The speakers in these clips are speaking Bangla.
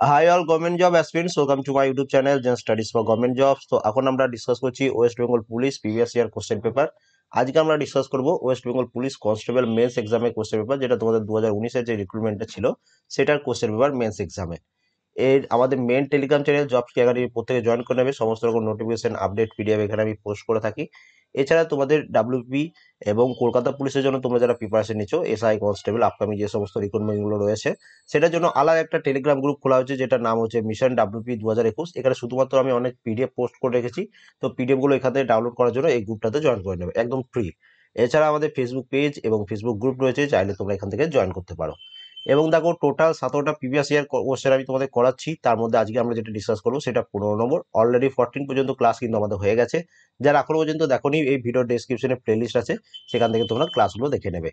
Hi all government job aspirants welcome to my YouTube channel Zen studies for government jobs তো এখন আমরা ডিসকাস করছি West Bengal police previous year question paper আজকে আমরা ডিসকাস করব West Bengal police constable mains এক্সামের কোশ্চেন পেপার যেটা তোমাদের দু হাজার উনিশের যে রিক্রুটমেন্টটা ছিল, সেটার কোশ্চেন পেপার মেন্স এক্সামে এর আমাদের main Telegram channel job category প্রত্যেকে জয়েন করে নেবে। সমস্ত রকম নোটিফিকেশন আপডেট পিডিএফ এখানে আমি পোস্ট করে থাকি। এছাড়া তোমাদের ডাব্লিউপি এবং কলকাতা পুলিশের জন্য তোমরা যারা প্রিপারেশন নিচ্ছ এসআই কনস্টেবল আপকামিং যে সমস্ত রিক্রুটমেন্টগুলো রয়েছে, সেটার জন্য আলাদা একটা টেলিগ্রাম গ্রুপ খোলা হয়েছে, যেটার নাম হচ্ছে মিশন ডাব্লিউপি দু হাজার একুশ। এখানে শুধুমাত্র আমি অনেক পিডিএফ পোস্ট করে রেখেছি। তো পিডিএফগুলো এখান থেকে ডাউনলোড করার জন্য এই গ্রুপটাতে জয়েন করে নেবে, একদম ফ্রি এছাড়া আমাদের ফেসবুক পেজ এবং ফেসবুক গ্রুপ রয়েছে, চাইলে তোমরা এখান থেকে জয়েন করতে পারো। এবং দেখো টোটাল সতেরোটা প্রিভিয়াস ইয়ার কোশ্চেন আমি তোমাদের করাচ্ছি। তার মধ্যে আজকে আমরা যেটা ডিসকাস করব, সেটা পনেরো নম্বর। অলরেডি ফোরটিন পর্যন্ত ক্লাস কিন্তু আমাদের হয়ে গেছে। যারা এখনও পর্যন্ত দেখোনি, এই ভিডিও ডেসক্রিপশনে প্লেলিস্ট আছে, সেখান থেকে তোমরা ক্লাসগুলো দেখে নেবে।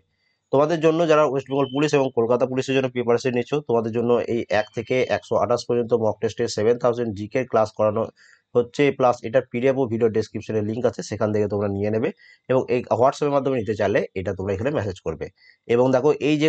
তোমাদের জন্য যারা ওয়েস্ট বেঙ্গল পুলিশ এবং কলকাতা পুলিশের জন্য প্রিপারেশন নিচ্ছ, তোমাদের জন্য এই এক থেকে একশো আঠাশ পর্যন্ত মক টেস্টে সেভেন থাউজেন্ড জিকে ক্লাস করানো হচ্ছে প্লাস এটার পিডিএফ ও ভিডিও ডেসক্রিপশনের লিঙ্ক আছে, সেখান থেকে তোমরা নিয়ে নেবে এবং এই হোয়াটসঅ্যাপের মাধ্যমে নিতে চাইলে এটা তোমরা এখানে মেসেজ করবে। এবং দেখো, এই যে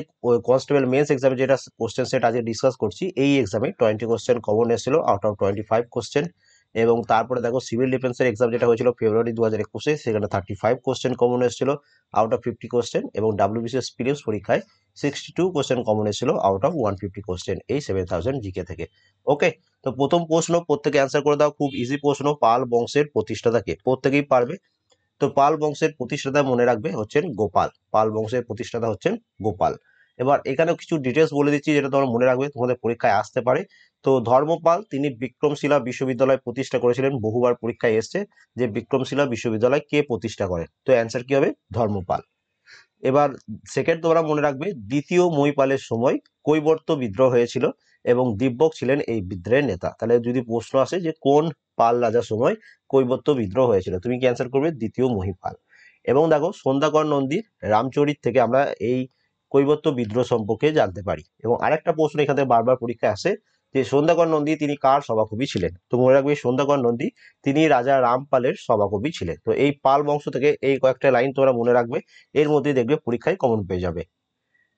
কনস্টেবল মেন্স এক্সামে যেটা কোশ্চেন সেট আজকে ডিসকাস করছি, এই এক্সামে টোয়েন্টি কোশ্চেন কমন এসেছিল out of twenty five question এবং তারপরে দেখো সিভিল ডিফেন্সের এক্সাম যেটা হয়েছিল ফেব্রুয়ারি দু হাজার একুশে, সেখানে থার্টি ফাইভ কোশ্চেন কমন এসেছিল আউট অফ ফিফটি কোশ্চেন এবং ডাব্লিউবিসিএস এক্সপিরিয়েন্স পরীক্ষায় সিক্সটি টু কোশ্চেন কমন এসেছিল out of one fifty question এই সেভেন থাউজেন্ড জিকে থেকে। ওকে তো প্রথম প্রশ্ন প্রত্যেকে অ্যান্সার করে দাও, খুব ইজি প্রশ্ন, পাল বংশের প্রতিষ্ঠাতাকে প্রত্যেকেই পারবে। তো পাল বংশের প্রতিষ্ঠাতা মনে রাখবে হচ্ছেন গোপাল। পাল বংশের প্রতিষ্ঠাতা হচ্ছেন গোপাল। এবার এখানেও কিছু ডিটেলস বলে দিচ্ছি যেটা তোমরা মনে রাখবে, তোমাদের পরীক্ষায় আসতে পারে। তো ধর্মপাল, তিনি বিক্রমশিলা বিশ্ববিদ্যালয় প্রতিষ্ঠা করেছিলেন, বহুবার পরীক্ষায় এসছে, যে বিক্রমশিলা বিশ্ববিদ্যালয় কে প্রতিষ্ঠা করে? তো অ্যান্সার কি হবে? ধর্মপাল। এবার সেকেন্ড তোমরা মনে রাখবে, দ্বিতীয় মহিপালের সময় কৈবর্ত বিদ্রোহ হয়েছিল এবং দিব্যক ছিলেন এই বিদ্রোহের নেতা। তাহলে যদি প্রশ্ন আসে যে কোন পাল রাজার সময় কৈবর্ত বিদ্রোহ হয়েছিল, তুমি কি অ্যান্সার করবে? দ্বিতীয় মহিপাল। এবং দেখো, সন্ধ্যাকর নন্দীর রামচরিত থেকে আমরা এই কৈবর্ত বিদ্রোহ সম্পর্কে জানতে পারি। এবং আরেকটা প্রশ্ন এখানে বারবার পরীক্ষায় আসে যে সন্ধ্যাকর নন্দী তিনি কার সভাকবি ছিলেন? তো মনে রাখবে সন্ধ্যাকর নন্দী তিনি রাজা রামপালের সভাকবি ছিলেন। তো এই পাল বংশ থেকে এই কয়েকটা লাইন তোমরা মনে রাখবে, এর মধ্যে দেখবে পরীক্ষায় কমন পেয়ে যাবে।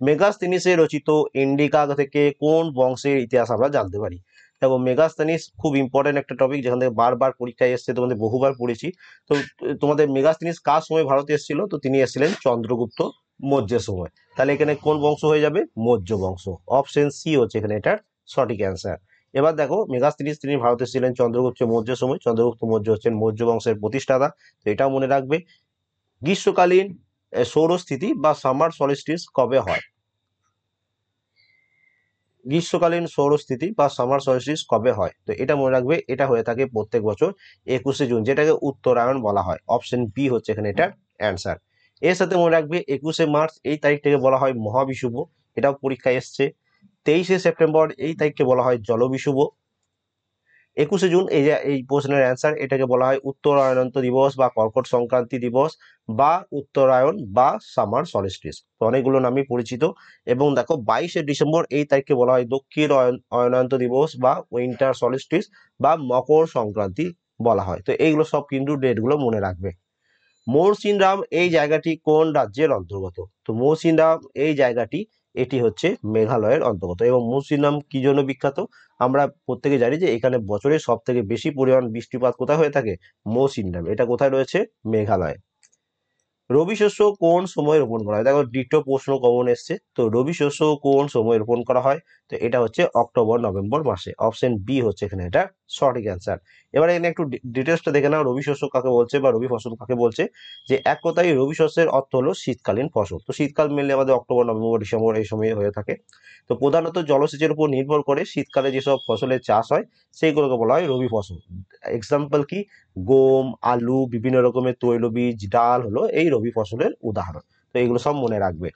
মেগাস্তিনিসে রচিত ইন্ডিকা থেকে কোন বংশের ইতিহাস আমরা জানতে পারি? দেখো, মেগাস্তানিস খুব ইম্পর্টেন্ট একটা টপিক যেখান থেকে বারবার পরীক্ষায় এসছে, তোমাদের বহুবার পড়েছি। তো তোমাদের মেগাস্তিনিস কার সময় ভারতে এসেছিল? তো তিনি এসেছিলেন চন্দ্রগুপ্ত মৌর্যের সময় তাহলে এখানে কোন বংশ হয়ে যাবে? মৌর্য বংশ। অপশন সি হচ্ছে এখানে এটার সঠিক অ্যান্সার এবার দেখো মেগাস্তিনিস তিনি ভারতে ছিলেন, চন্দ্রগুপ্ত মৌর্যের সময়। চন্দ্রগুপ্ত মৌর্য হচ্ছেন মৌর্য বংশের প্রতিষ্ঠাতা। তো এটাও মনে রাখবে। গ্রীষ্মকালীন সৌরস্থিতি বা সামার সলিস্টিস কবে হয়? গ্রীষ্মকালীন, সৌরস্থিতি বা সামার সলিস্টিস কবে হয়? তো এটা মনে রাখবে, এটা হয়ে থাকে প্রত্যেক বছর একুশে জুন, যেটাকে উত্তরায়ণ বলা হয়। অপশন বি হচ্ছে এখানে এটার অ্যান্সার এর সাথে মনে রাখবে একুশে মার্চ, এই তারিখটাকে বলা হয় মহাবিশুভ। এটাও পরীক্ষায় এসছে। তেইশে সেপ্টেম্বর, এই তারিখকে বলা হয় জলবিশুভ। একুশে জুন, এই যে, এই প্রশ্নের অ্যান্সার এটাকে বলা হয় উত্তরায়ণন্ত দিবস বা কর্কট সংক্রান্তি দিবস বা উত্তরায়ণ বা সামার সলিস্টিস তো অনেকগুলো নামই পরিচিত। এবং দেখো, বাইশে ডিসেম্বর, এই তারিখকে বলা হয় দক্ষিণ অয়নান্ত দিবস বা উইন্টার সলিস্টিস বা মকর সংক্রান্তি বলা হয়। তো এইগুলো সব কিন্তু ডেটগুলো মনে রাখবে। মৌসিনরাম এই জায়গাটি কোন রাজ্যের অন্তর্গত? তো মৌসিনরাম এই জায়গাটি, এটি হচ্ছে মেঘালয়ের অন্তর্গত এবং মৌসিনরাম কি জন্য বিখ্যাত? আমরা প্রত্যেকে জানি যে এখানে বছরে সব থেকে বেশি পরিমাণ বৃষ্টিপাত কোথায় হয়ে থাকে? মৌসিনরাম এটা কোথায় রয়েছে? মেঘালয়। রবি শস্য কোন সময় রোপণ করা হয়? দেখো, দ্বিতীয় প্রশ্ন কমন এসছে। তো রবি শস্য কোন সময় রোপণ করা হয়? তো এটা হচ্ছে অক্টোবর, নভেম্বর মাসে। অপশন বি হচ্ছে এখানে এটা সঠিক অ্যান্সার। এবার এখানে একটু ডিটেলসটা দেখে নাও, রবি শস্য কাকে বলছে বা রবি ফসল কাকে বলছে। যে এক কথায় রবি শস্যের অর্থ হলো শীতকালীন ফসল। তো শীতকাল মেনলি আমাদের অক্টোবর, নভেম্বর, ডিসেম্বর এই সময়ে হয়ে থাকে। তো প্রধানত জলসেচের উপর নির্ভর করে শীতকালে যেসব ফসলের চাষ হয়, সেইগুলোকে বলা হয় রবি ফসল। এক্সাম্পল কি? গম, আলু, বিভিন্ন রকমের তৈলবীজ, ডাল হলো এই রবি ফসলের উদাহরণ। তো এগুলো সব মনে রাখবে।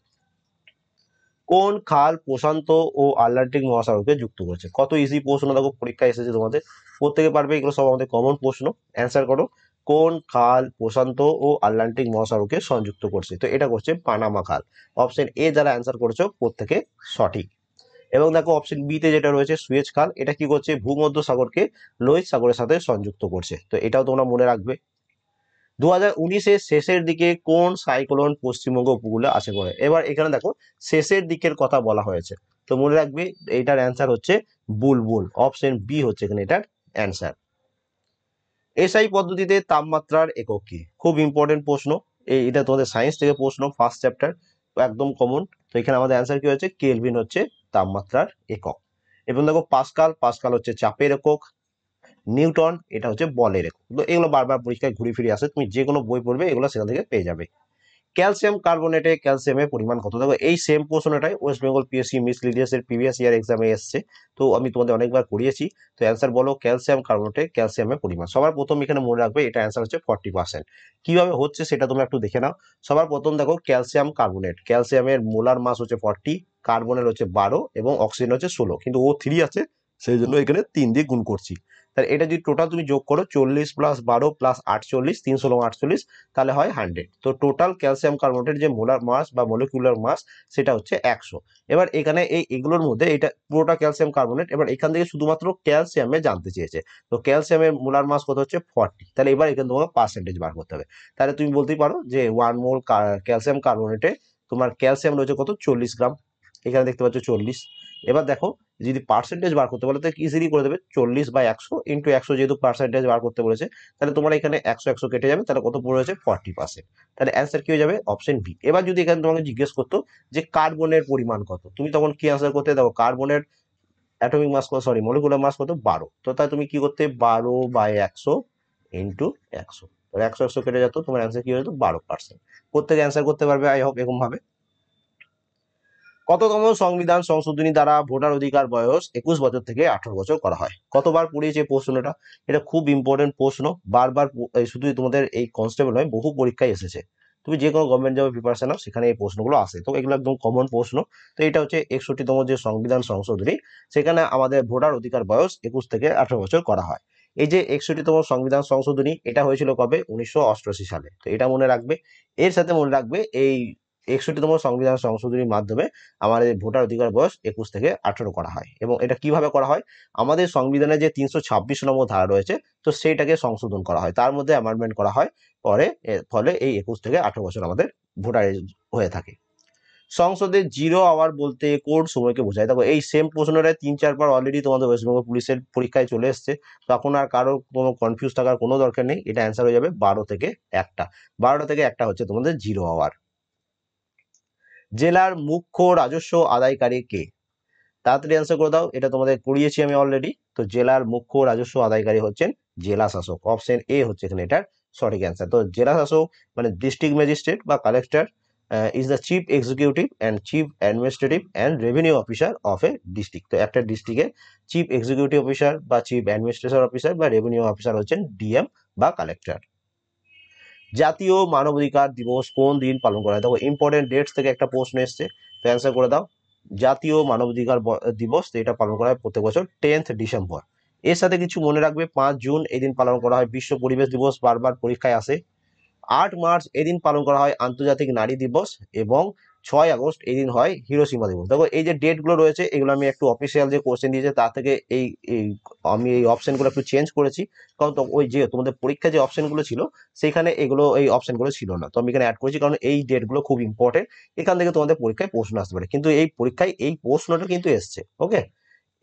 কোন খাল প্রশান্ত ও আটলান্টিক মহাসাগরকে যুক্ত করেছে? কত ইজি প্রশ্ন দেখো পরীক্ষা এসেছে তোমাদের। প্রত্যেকে পারবে এগুলো সব আমাদের কমন প্রশ্ন। অ্যান্সার করো। কোন খাল প্রশান্ত ও আটলান্টিক মহাসাগরকে সংযুক্ত করছে? তো এটা করছে পানামা খাল। অপশন এ যারা অ্যান্সার করেছ, প্রত্যেকে সঠিক। এবং দেখো অপশন বিতে যেটা রয়েছে সুয়েজ খাল, এটা কি করছে? ভূমধ্য সাগরকে লোহিত সাগরের সাথে সংযুক্ত করছে। তো এটাও তোমরা মনে রাখবে। দু হাজার উনিশের শেষের দিকে কোন সাইক্লোন পশ্চিমবঙ্গ উপকূলে আসে করে এবার এখানে দেখো, শেষের দিকের কথা বলা হয়েছে। তো মনে রাখবে, এটার অ্যান্সার হচ্ছে বুলবুল। অপশন বি হচ্ছে এখানে এটার অ্যান্সার এসআই পদ্ধতিতে তাপমাত্রার একক কি? খুব ইম্পর্টেন্ট প্রশ্ন। এই, এটা তোমাদের সায়েন্স থেকে প্রশ্ন ফার্স্ট চ্যাপ্টার একদম কমন তো এখানে আমাদের অ্যান্সার কি হচ্ছে কেলভিন হচ্ছে তাপমাত্রার একক। এবং দেখো পাসকাল পাসকাল হচ্ছে চাপের একক, নিউটন, এটা হচ্ছে বলের একক। এগুলো বারবার পরীক্ষায় ঘুরে ফিরে আসে, তুমি যে কোনো বই পড়বে, এগুলো সেখান থেকে পেয়ে যাবে। ক্যালসিয়াম কার্বনেটে ক্যালসিয়ামের পরিমাণ কত? দেখো, এই সেম প্রশ্নটাই ওয়েস্ট বেঙ্গল পিএসসি মিস লিডিয়াসের প্রিভিয়াস ইয়ার এক্সামে এসছে। তো আমি তোমাদের অনেকবার করিয়েছি। তো অ্যান্সার বলো, ক্যালসিয়াম কার্বনেটে ক্যালসিয়ামের পরিমাণ। সবার প্রথম এখানে মনে রাখবে, এটা অ্যান্সার হচ্ছে ফর্টি পার্সেন্ট কীভাবে হচ্ছে সেটা তোমরা একটু দেখে নাও। সবার প্রথম দেখো, ক্যালসিয়াম কার্বনেট। ক্যালসিয়ামের মোলার মাস হচ্ছে ফর্টি কার্বনের হচ্ছে বারো, এবং অক্সিজেন হচ্ছে ষোলো। কিন্তু ও থ্রি আছে, সেই জন্য এখানে তিন দিয়ে গুণ করছি। তাহলে এটা যদি টোটাল তুমি যোগ করো চল্লিশ প্লাস বারো প্লাস আটচল্লিশ, তিনশো ষোলো আটচল্লিশ, তাহলে হয় হান্ড্রেড তো টোটাল ক্যালসিয়াম কার্বনেটের যে মোলার মাস বা মলিকুলার মাস সেটা হচ্ছে একশো। এবার এখানে এই এগুলোর মধ্যে এটা পুরোটা ক্যালসিয়াম কার্বনেট এবার এখান থেকে শুধুমাত্র ক্যালসিয়ামে জানতে চেয়েছে। তো ক্যালসিয়ামের মোলার মাস কত হচ্ছে? ফর্টি তাহলে এবার এখানে তোমাকে পার্সেন্টেজ বার করতে হবে। তাহলে তুমি বলতেই পারো যে ওয়ান মোল ক্যালসিয়াম কার্বনেটে তোমার ক্যালসিয়াম রয়েছে কত? চল্লিশ গ্রাম। এখানে দেখতে পাচ্ছ চল্লিশ। এবার দেখো, যদি পার্সেন্টেজ বার করতে বলে তো ইজিলি করে দেবে চল্লিশ বা একশো ইন্টু একশো যেহেতু পার্সেন্টেজ বার করতে বলেছে, তাহলে তোমার এখানে একশো একশো কেটে যাবে, তাহলে কত পড়ে হয়েছে ফর্টি পার্সেন্ট তাহলে অ্যান্সার কি হয়ে যাবে? অপশন বি এবার যদি এখানে তোমাকে জিজ্ঞেস করতো যে কার্বনের পরিমাণ কত, তুমি তখন কি অ্যান্সার করতে দেখো, কার্বনের অ্যাটমিক মাস কত সরি মলিকুলার মাস কত, বারো। তো তাই তুমি কি করতে, বারো বাই একশো ইন্টু একশো। একশো একশো কেটে যেত তোমার অ্যান্সার কি হয়ে যেত, বারো পার্সেন্ট প্রত্যেকে অ্যান্সার করতে পারবে আই হোপ এরকম ভাবে কততম সংবিধান সংশোধনী দ্বারা ভোটার অধিকার বয়স একুশ বছর থেকে আঠারো বছর করা হয়? কতবার পড়িয়েছে প্রশ্নটা? এটা খুব ইম্পর্টেন্ট প্রশ্ন। বারবার শুধু তোমাদের এই কনস্টেবল নয়, বহু পরীক্ষায় এসেছে। তুমি যে কোনো গভর্নমেন্ট জবে প্রিপারেশন নাও, সেখানে এই প্রশ্নগুলো আসে। তো এগুলো একদম কমন প্রশ্ন। তো এটা হচ্ছে একষট্টিতম যে সংবিধান সংশোধনী, সেখানে আমাদের ভোটার অধিকার বয়স একুশ থেকে আঠারো বছর করা হয়। এই যে একষট্টিতম সংবিধান সংশোধনী, এটা হয়েছিল কবে? উনিশশো অষ্টআশি সালে। তো এটা মনে রাখবে। এর সাথে মনে রাখবে, এই একষট্টিতম সংবিধান সংশোধনীর মাধ্যমে আমাদের ভোটার অধিকার বয়স একুশ থেকে আঠারো করা হয়। এবং এটা কীভাবে করা হয়? আমাদের সংবিধানে যে তিনশো ছাব্বিশ নম্বর ধারা রয়েছে, তো সেইটাকে সংশোধন করা হয়। তার মধ্যে অ্যামেন্ডমেন্ট করা হয়, পরে ফলে এই একুশ থেকে আঠারো বছর আমাদের ভোটার হয়ে থাকে। সংসদে জিরো আওয়ার বলতে কোন সময়কে বোঝায়? দেখো, এই সেম প্রশ্নটা তিন চারবার অলরেডি তোমাদের ওয়েস্টবেঙ্গল পুলিশের পরীক্ষায় চলে এসছে। তখন আর কারও কোনো কনফিউজ থাকার কোনো দরকার নেই। এটা অ্যান্সার হয়ে যাবে বারো থেকে একটা। বারোটা থেকে একটা হচ্ছে তোমাদের জিরো আওয়ার জেলার মুখ্য রাজস্ব আদায়কারী কে? তাড়াতাড়ি অ্যান্সার করে দাও, এটা তোমাদের করিয়েছি আমি অলরেডি তো জেলার মুখ্য রাজস্ব আদায়কারী হচ্ছেন জেলা শাসক। অপশন এ হচ্ছে এখানে এটার সঠিক অ্যান্সার তো জেলা শাসক মানে ডিস্ট্রিক্ট ম্যাজিস্ট্রেট বা collector is the chief executive and chief administrative and revenue officer of a district তো একটা ডিস্ট্রিক্টের চিফ এক্সিকিউটিভ অফিসার বা চিফ অ্যাডমিনিস্ট্রেশন অফিসার বা রেভিনিউ অফিসার হচ্ছেন ডিএম বা কালেক্টর জাতীয় মানবাধিকার দিবস কোন দিন পালন করা হয়? দেখো ইম্পর্টেন্ট ডেটস থেকে একটা প্রশ্ন এসছে। তো অ্যান্সার করে দাও। জাতীয় মানবাধিকার দিবস এটা পালন করা হয় প্রত্যেক বছর টেন্থ ডিসেম্বর এর সাথে কিছু মনে রাখবে, পাঁচ জুন এই দিন পালন করা হয় বিশ্ব পরিবেশ দিবস, বারবার পরীক্ষায় আসে। আট মার্চ এদিন পালন করা হয় আন্তর্জাতিক নারী দিবস এবং ছয় আগস্ট এই দিন হয় হিরোসীমা দিবস। দেখো, এই যে ডেটগুলো রয়েছে, এগুলো আমি একটু অফিসিয়াল যে কোশ্চেন দিয়েছে তার থেকে এই আমি এই অপশনগুলো একটু চেঞ্জ করেছি। কারণ তো ওই যে তোমাদের পরীক্ষা যে অপশনগুলো ছিল, সেখানে এগুলো, এই অপশনগুলো ছিল না। তো আমি এখানে অ্যাড করেছি, কারণ এই ডেটগুলো খুব ইম্পর্টেন্ট এখান থেকে তোমাদের পরীক্ষায় প্রশ্ন আসতে পারে। কিন্তু এই পরীক্ষায় এই প্রশ্নটা কিন্তু এসছে ওকে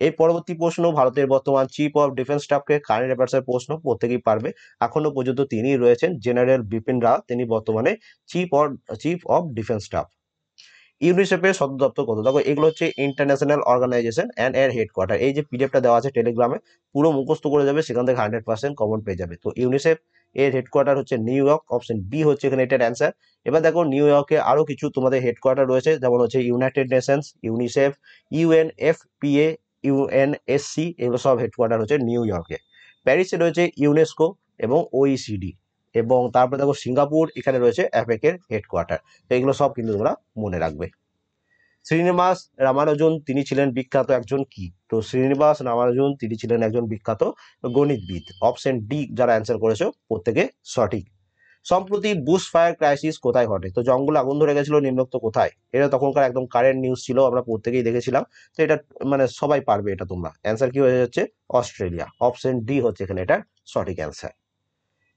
এই পরবর্তী প্রশ্ন, ভারতের বর্তমান চিফ অফ ডিফেন্স স্টাফকে কারেন্ট অ্যাফেয়ার্সের প্রশ্ন প্রত্যেকেই পারবে। এখনও পর্যন্ত তিনি রয়েছেন জেনারেল বিপিন রাও, তিনি বর্তমানে chief of chief of defence staff ইউনিসেফের সদর দপ্তর কত? দেখো, এগুলো হচ্ছে ইন্টারন্যাশনাল অর্গানাইজেশন অ্যান্ড এর হেডকোয়ার্টার এই যে পিডিএফটা দেওয়া আছে টেলিগ্রামে পুরো মুখস্থ করে যাবে, সেখান থেকে হান্ড্রেড পার্সেন্ট কমন পেয়ে যাবে। তো ইউনিসেফ এর হেডকোয়ার্টার হচ্ছে নিউ ইয়র্ক অপশন বি হচ্ছে এখানে এটার অ্যান্সার এবার দেখো নিউ ইয়র্কে আরও কিছু তোমাদের হেডকোয়ার্টার রয়েছে, যেমন হচ্ছে United Nations UNICEF UN F UNFPA UNSC এগুলো সব হেডকোয়ার্টার হচ্ছে নিউ ইয়র্কে প্যারিসে রয়েছে ইউনেস্কো এবং ওইসিডি এবং তারপরে দেখো সিঙ্গাপুর, এখানে রয়েছে অ্যাপেকের হেডকোয়ার্টার তো এগুলো সব কিন্তু তোমরা মনে রাখবে। শ্রীনিবাস রামানুজন, তিনি ছিলেন বিখ্যাত একজন কি? তো শ্রীনিবাস রামানুজন, তিনি ছিলেন একজন বিখ্যাত গণিতবিদ। অপশন ডি যারা অ্যান্সার করেছ, প্রত্যেকে সঠিক। সম্প্রতি বুশ ফায়ার ক্রাইসিস কোথায় ঘটে? তো জঙ্গলে আগুন ধরে গেছিল, নিম্নোক্ত কোথায়? এটা তখনকার একদম কারেন্ট নিউজ ছিল, আমরা প্রত্যেকেই দেখেছিলাম। তো এটা মানে সবাই পারবে এটা তোমরা। অ্যান্সার কি হয়ে যাচ্ছে? অস্ট্রেলিয়া। অপশন ডি হচ্ছে এখানে এটা সঠিক অ্যান্সার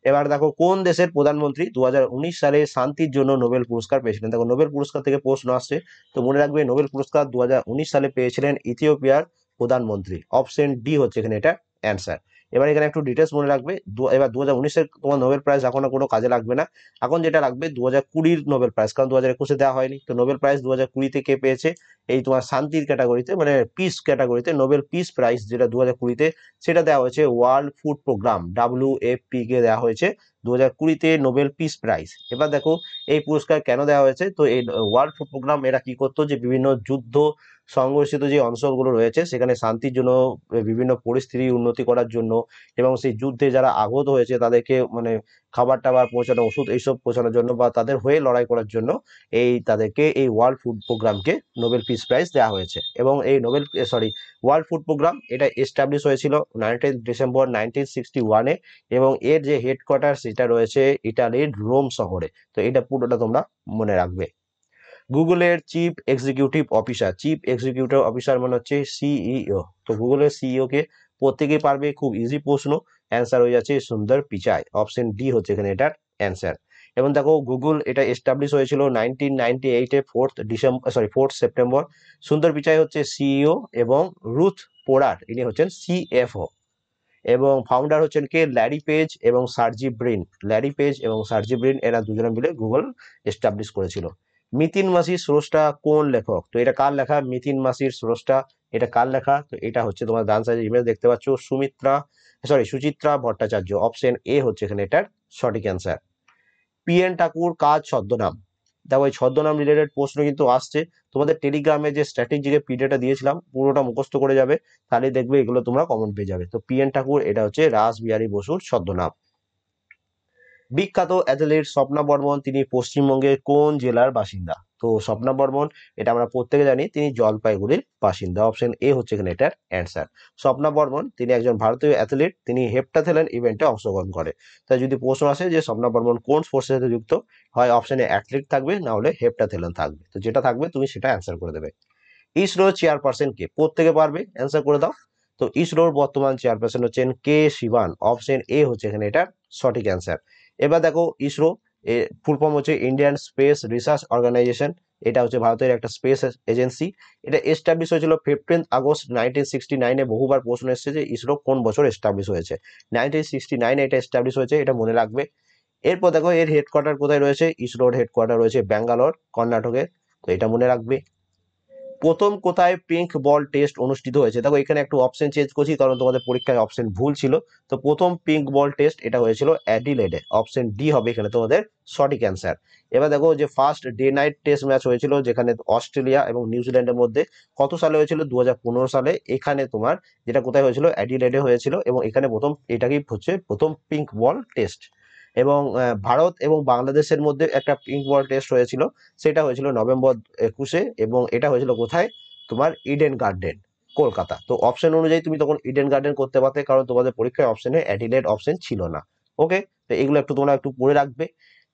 এবার দেখো, কোন দেশের প্রধানমন্ত্রী দু হাজার উনিশ সালে শান্তির জন্য নোবেল পুরস্কার পেয়েছিলেন? দেখো, নোবেল পুরস্কার থেকে প্রশ্ন আসছে। তো মনে রাখবে, নোবেল পুরস্কার দু হাজার উনিশ সালে পেয়েছিলেন ইথিওপিয়ার প্রধানমন্ত্রী। অপশন ডি হচ্ছে এখানে এটা অ্যান্সার। এবার এখানে একটু ডিটেলস মনে রাখবে। এবার দু হাজার উনিশের তোমার নোবেল প্রাইজ এখন কোনো কাজে লাগবে না। এখন যেটা লাগবে দু হাজার কুড়ির নোবেল প্রাইজ কারণ দু হাজার একুশে দেওয়া হয়নি। তো নোবেল প্রাইজ দু হাজার কুড়িতে কে পেয়েছে? এই তোমার শান্তির ক্যাটাগরিতে মানে পিস ক্যাটাগরিতে নোবেল পিস প্রাইজ যেটা দু হাজার কুড়িতে, সেটা দেওয়া হয়েছে World Food Programme W F P কে দেওয়া হয়েছে। দু হাজার কুড়িতে নোবেল পিস প্রাইজ। এবার দেখো, এই পুরস্কার কেন দেওয়া হয়েছে? তো এই ওয়ার্ল্ড ফুড প্রোগ্রাম এরা কি করতো? যে বিভিন্ন যুদ্ধ সংঘর্ষিত যে অঞ্চলগুলো রয়েছে, সেখানে শান্তির জন্য বিভিন্ন পরিস্থিতি উন্নতি করার জন্য এবং সেই যুদ্ধে যারা আহত হয়েছে, তাদেরকে মানে খাবার টাবার পৌঁছানো, ওষুধ এইসব পৌঁছানোর জন্য বা তাদের হয়ে লড়াই করার জন্য এই তাদেরকে এই ওয়ার্ল্ড ফুড প্রোগ্রামকে নোবেল পিস প্রাইজ দেওয়া হয়েছে। এবং এই Nobel sorry, World Food Programme এটা এস্টাবলিশ হয়েছিল নাইনটিন ডিসেম্বর নাইনটিন সিক্সটি ওয়ানে এবং এর যে হেডকোয়ার্টার সেটা রয়েছে ইটালির রোম শহরে। তো এটা পুরোটা তোমরা মনে রাখবে। গুগলের chief executive officer, chief executive officer মানে হচ্ছে সিইও। তো গুগলের সিইও কে প্রত্যেকেই পারবে, খুব ইজি প্রশ্ন অ্যান্সার হয়ে যাচ্ছে সুন্দর পিচাই অপশন ডি হচ্ছে এখানে এটার অ্যান্সার এবং দেখো, গুগল এটা এস্টাবলিশ হয়েছিল নাইনটিন নাইনটি এইটে fourth December sorry fourth September Sundar Pichai হচ্ছে সিইও এবং রুথ পোড়ার ইনি হচ্ছেন সিএফও এবং ফাউন্ডার হচ্ছেন কে? ল্যারি পেজ এবং সার্জি ব্রিন ল্যারি পেজ এবং সার্জি ব্রিন এরা দুজনে মিলে গুগল এস্টাবলিশ করেছিল। মিতিন মাসির স্রষ্টা কোন লেখক? তো এটা কার লেখা? মিতিন মাসির স্রষ্টা। এটা কার লেখা? তো এটা হচ্ছে তোমার ডান সাইডে ইমেজ দেখতে পাচ্ছ। Sumitra sorry Suchitra Bhattacharya. Option A হচ্ছে এখানে এটার সঠিক অ্যান্সার পিএন ঠাকুর কাজ, ছদ্মনাম। দেখো এই ছদ্মনাম রিলেটেড প্রশ্ন কিন্তু আসছে। তোমাদের টেলিগ্রামে যে স্ট্র্যাটেজিকে পিডিএটা দিয়েছিলাম, পুরোটা মুখস্থ করে যাবে। তাহলে দেখবে এগুলো তোমরা কমন পেয়ে যাবে। তো পিএন ঠাকুর এটা হচ্ছে রাস বিহারী বসুর ছদ্মনাম। বিখ্যাত অ্যাথলেট স্বপ্না বর্মন, তিনি পশ্চিমবঙ্গের কোন জেলার বাসিন্দা? তো স্বপ্না বর্মন, এটা আমরা প্রত্যেকে জানি, তিনি জলপাইগুড়ির বাসিন্দা। অপশন এ হচ্ছে এখানে এটার অ্যান্সার স্বপ্না বর্মন, তিনি একজন ভারতীয় অ্যাথলিট, তিনি হেপ্টাথেলন ইভেন্টে অংশগ্রহণ করে। তাই যদি প্রশ্ন আসে যে স্বপ্না বর্মন কোন স্পোর্টসের সাথে যুক্ত, হয় অপশনে অ্যাথলিট থাকবে, না হলে হেপ্টাথেলন থাকবে। তো যেটা থাকবে, তুমি সেটা অ্যান্সার করে দেবে। ইসরো চেয়ারপারসন কে প্রত্যেকে পারবে? অ্যান্সার করে দাও। তো ইসরোর বর্তমান চেয়ারপারসন হচ্ছেন কে শিবান। অপশন এ হচ্ছে এখানে এটা সঠিক অ্যান্সার এবার দেখো ইসরো ফুল ফর্ম হচ্ছে ইন্ডিয়ান স্পেস রিসার্চ অর্গানাইজেশন এটা হচ্ছে ভারতের একটা স্পেস এজেন্সি এটা এস্টাবলিশ হয়েছিল ফিফটিন্থ আগস্ট নাইনটিন সিক্সটি নাইনে বহুবার প্রশ্ন এসেছে যে ইসরো কোন বছর এস্টাবলিশ হয়েছে। নাইনটিন সিক্সটি নাইনে এটা এস্টাবলিশ হয়েছে, এটা মনে রাখবে। এরপর দেখো এর হেডকোয়ার্টার কোথায় রয়েছে? ইসরোর হেডকোয়ার্টার রয়েছে ব্যাঙ্গালোর কর্ণাটকে তো এটা মনে রাখবে। প্রথম কোথায় পিঙ্ক বল টেস্ট অনুষ্ঠিত হয়েছে? দেখো, এখানে একটু অপশন চেঞ্জ করছি, কারণ তোমাদের পরীক্ষায় অপশন ভুল ছিল। তো প্রথম পিঙ্ক বল টেস্ট এটা হয়েছিল অ্যাডিলেডে অপশন ডি হবে এখানে তোমাদের সঠিক অ্যান্সার এবার দেখো যে first day night test match হয়েছিল যেখানে অস্ট্রেলিয়া এবং নিউজিল্যান্ডের মধ্যে। কত সালে হয়েছিল? দু হাজার পনেরো সালে। এখানে তোমার যেটা কোথায় হয়েছিল? অ্যাডিলেডে হয়েছিল এবং এখানে প্রথম এটাকেই হচ্ছে প্রথম পিঙ্ক বল টেস্ট এবং ভারত এবং বাংলাদেশের মধ্যে একটা পিঙ্ক বল টেস্ট হয়েছিল। সেটা হয়েছিল নভেম্বর একুশে এবং এটা হয়েছিল কোথায়? তোমার ইডেন গার্ডেন কলকাতা। তো অপশন অনুযায়ী তুমি তখন ইডেন গার্ডেন করতে পারতে, কারণ তোমাদের পরীক্ষায় অপশনে অ্যাডিলেড অপশন ছিল না। ওকে তো এগুলো একটু তোমরা একটু পড়ে রাখবে।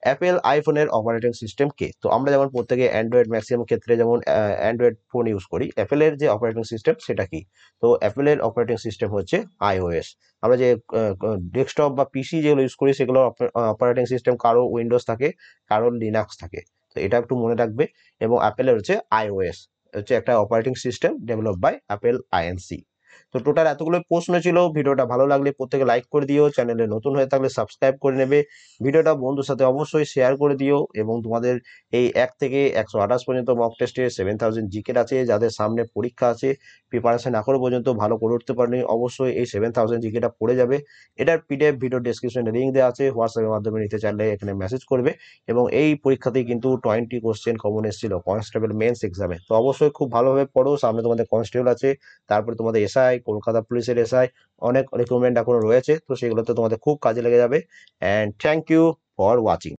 অ্যাপেল আইফোনের অপারেটিং সিস্টেম কে, তো আমরা যেমন প্রত্যেকে অ্যান্ড্রয়েড ম্যাক্সিমাম ক্ষেত্রে যেমন অ্যান্ড্রয়েড ফোন ইউজ করি অ্যাপেলের যে অপারেটিং সিস্টেম সেটা কি? তো অ্যাপেলের অপারেটিং সিস্টেম হচ্ছে আইওএস আমরা যে ডেস্কটপ বা পিসি যেগুলো ইউজ করি সেগুলো অপারেটিং সিস্টেম কারও উইন্ডোজ থাকে, কারও লিনাক্স থাকে। তো এটা একটু মনে রাখবে। এবং অ্যাপেলের হচ্ছে আইওএস হচ্ছে একটা operating system develop by Apple Inc তো টোটাল এতগুলো প্রশ্ন ছিল, ভিডিওটা ভালো লাগলে প্রত্যেকে লাইক করে দিও চ্যানেলে নতুন হয়ে থাকলে সাবস্ক্রাইব করে নেবে। ভিডিওটা বন্ধুর সাথে অবশ্যই শেয়ার করে দিও এবং তোমাদের এই এক থেকে একশো আঠাশ পর্যন্ত মক টেস্টে সেভেন থাউজেন্ড জিকেট আছে, যাদের সামনে পরীক্ষা আছে প্রিপারেশন এখনও পর্যন্ত ভালো করে উঠতে পারেনি অবশ্যই এই সেভেন থাউজেন্ড জিকেটা পড়ে যাবে। এটার পিডিএফ ভিডিও ডেসক্রিপশনে লিঙ্ক দেওয়া আছে হোয়াটসঅ্যাপের মাধ্যমে নিতে চাইলে এখানে মেসেজ করবে এবং এই পরীক্ষাতেই কিন্তু টোয়েন্টি কোশ্চেন কমন এসেছিল কনস্টেবল মেন্স এক্সামে তো অবশ্যই খুব ভালোভাবে পড়ো, সামনে তোমাদের কনস্টেবল আছে, তারপরে তোমাদের এসআই কলকাতা পুলিশের এসআই অনেক রিক্রুটমেন্ট এখনও রয়েছে, তো সেগুলোতে তোমাদের খুব কাজে লেগে যাবে। And thank you for watching